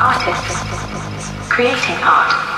artists creating art.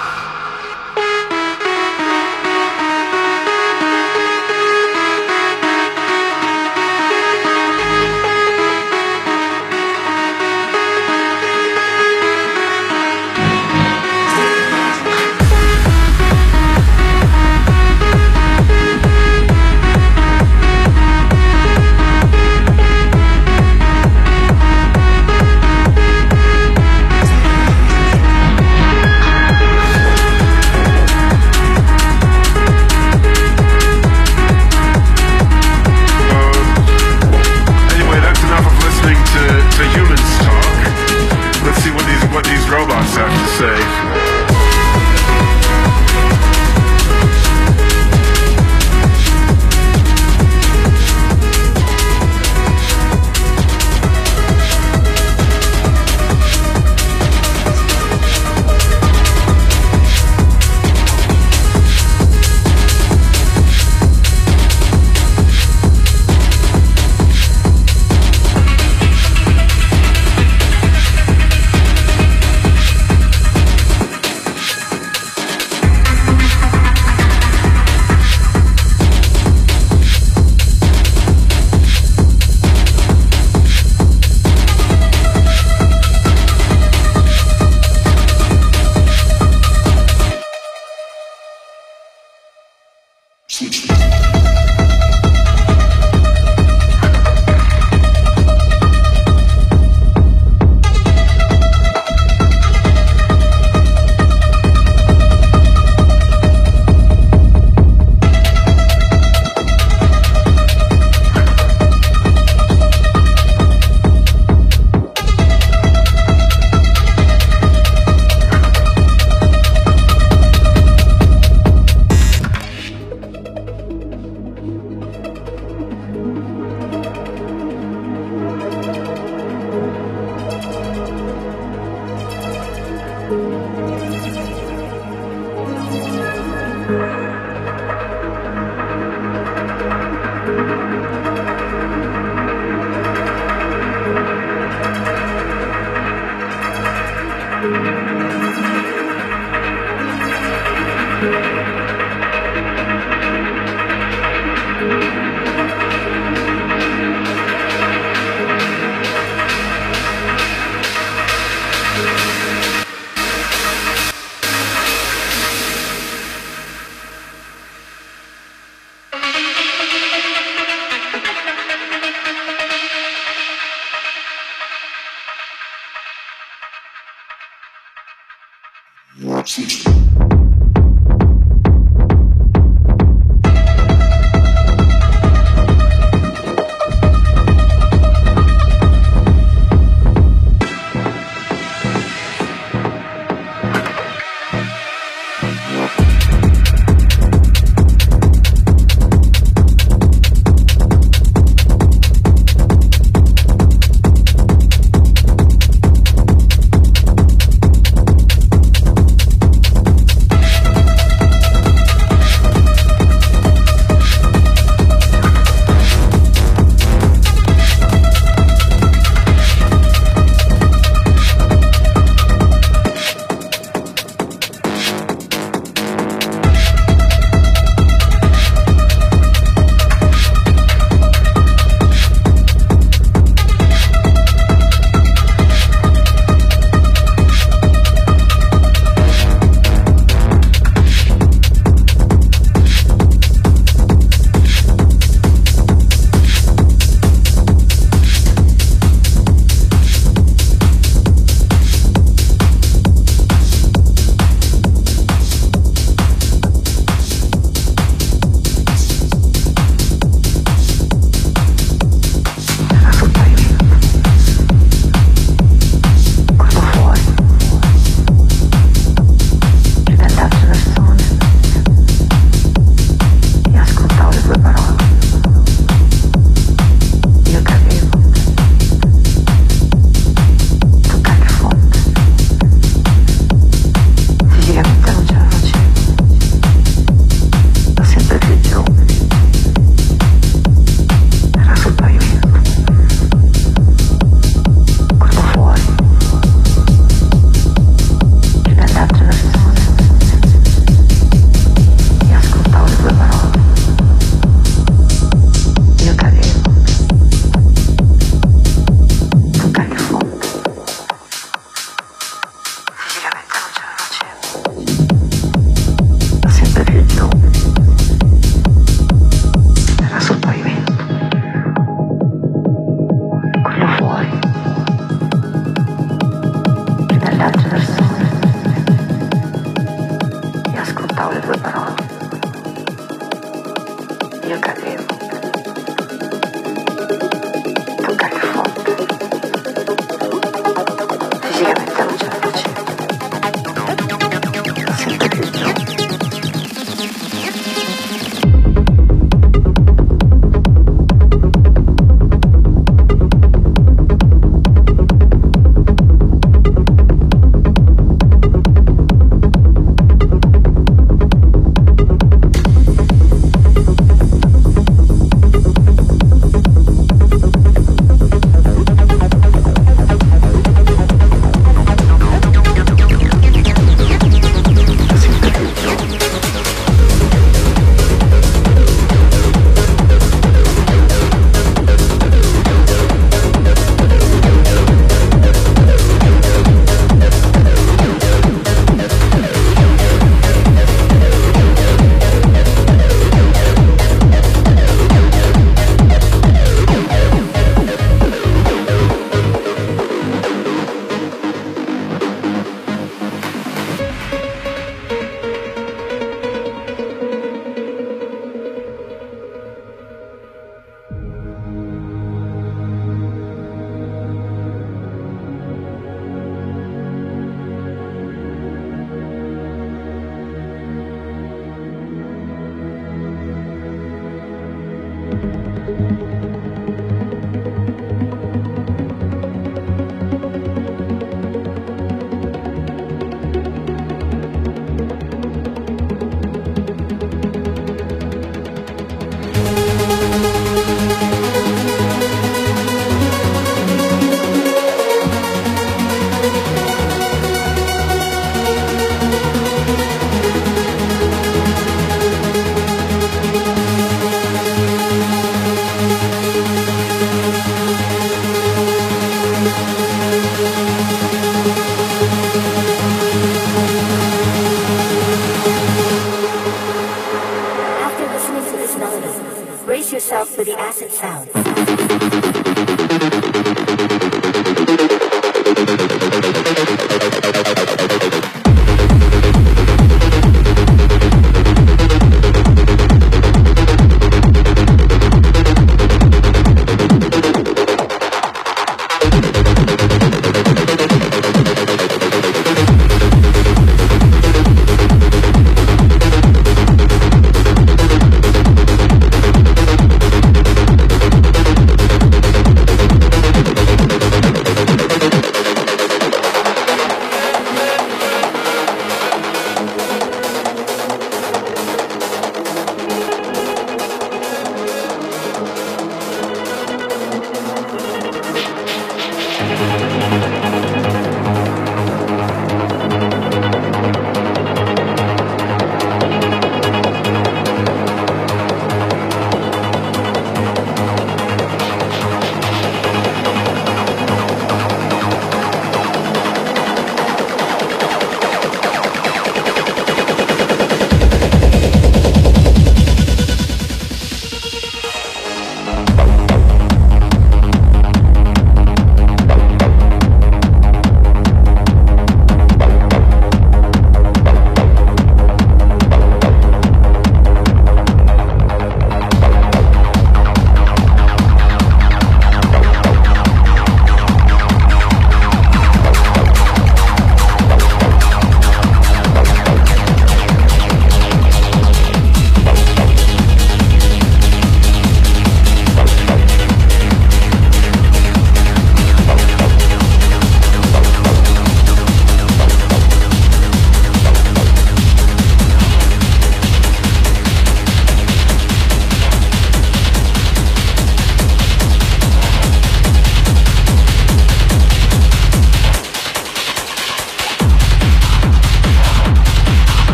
Yourself with the acid sound.